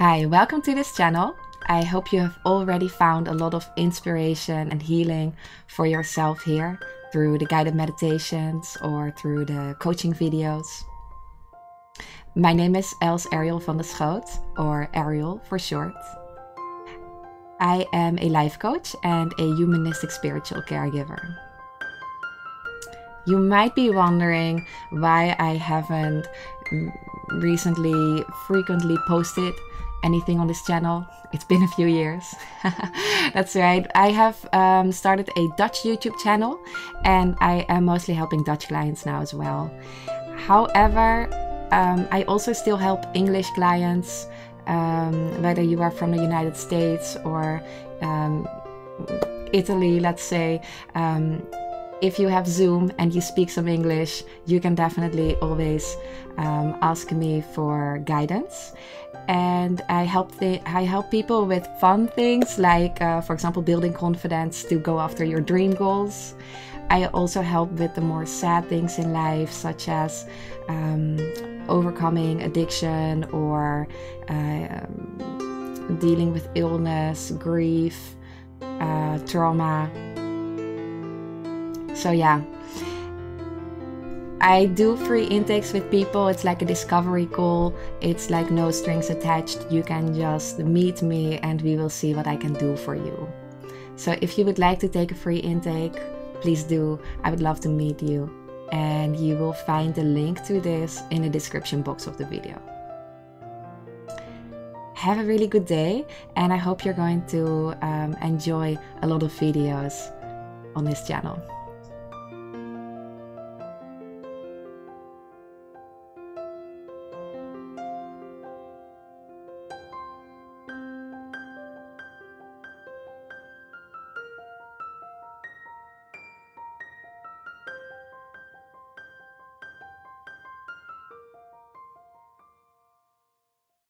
Hi, welcome to this channel. I hope you have already found a lot of inspiration and healing for yourself here through the guided meditations or through the coaching videos. My name is Els Arial van de Schoot, or Arial for short. I am a life coach and a humanistic spiritual caregiver. You might be wondering why I haven't recently frequently posted anything on this channel. It's been a few years. That's right. I have um, started a Dutch YouTube channel and I am mostly helping Dutch clients now as well. However, um, I also still help English clients, um, whether you are from the United States or um, Italy, let's say. Um, if you have Zoom and you speak some English, you can definitely always um, ask me for guidance. And I help the, I help people with fun things like, uh, for example, building confidence to go after your dream goals. I also help with the more sad things in life, such as um, overcoming addiction or uh, dealing with illness, grief, uh, trauma so yeah. I do free intakes with people. It's like a discovery call. It's like no strings attached. You can just meet me and we will see what I can do for you. So if you would like to take a free intake, please do. I would love to meet you. And you will find the link to this in the description box of the video. Have a really good day, and I hope you're going to um, enjoy a lot of videos on this channel.